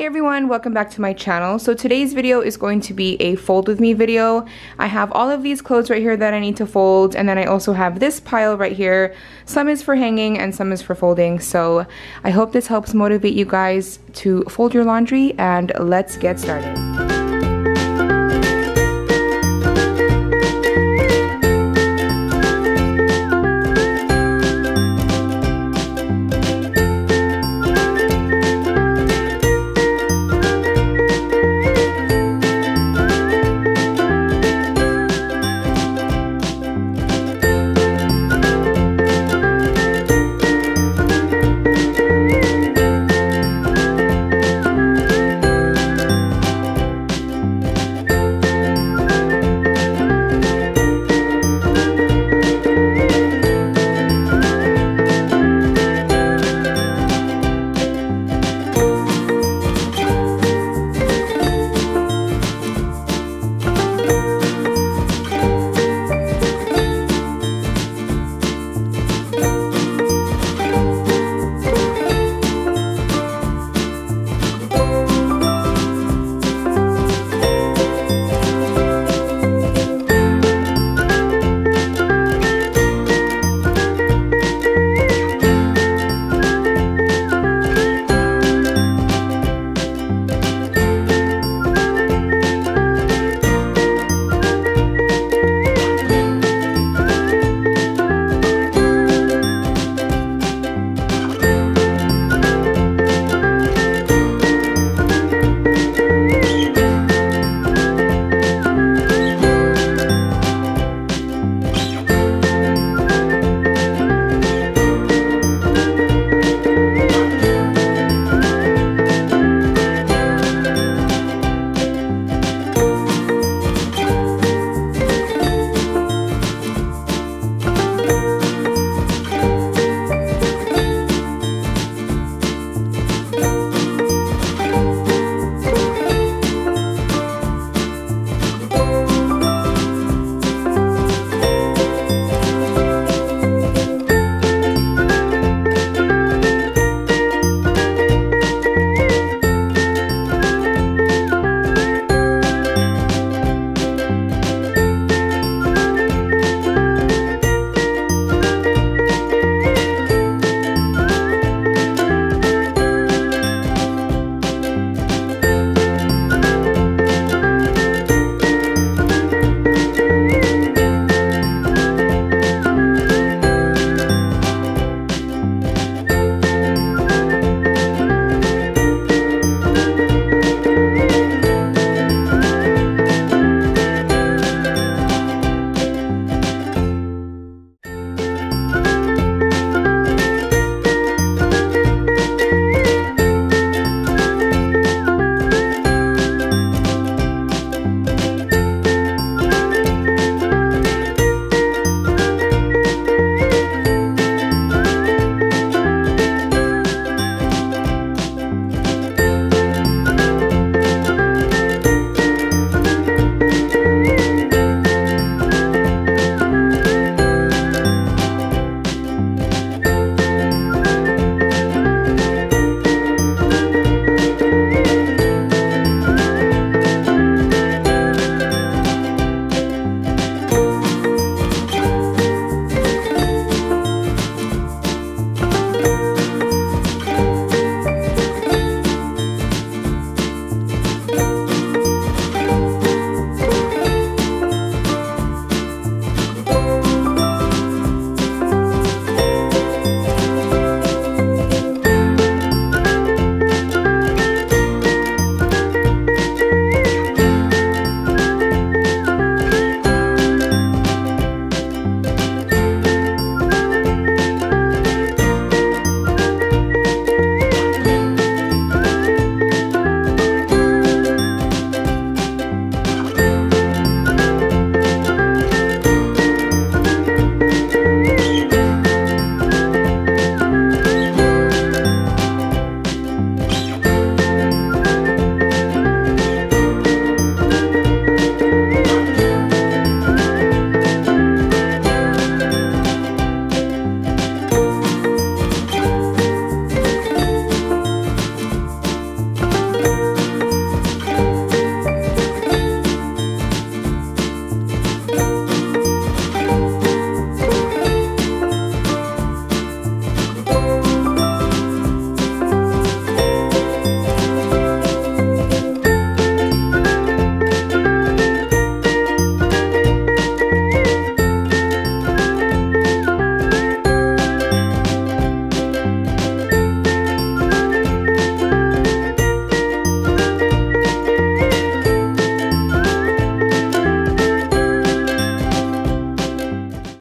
Hey everyone, welcome back to my channel. So today's video is going to be a fold with me video. I have all of these clothes right here that I need to fold and then I also have this pile right here. Some is for hanging and some is for folding. So I hope this helps motivate you guys to fold your laundry and let's get started.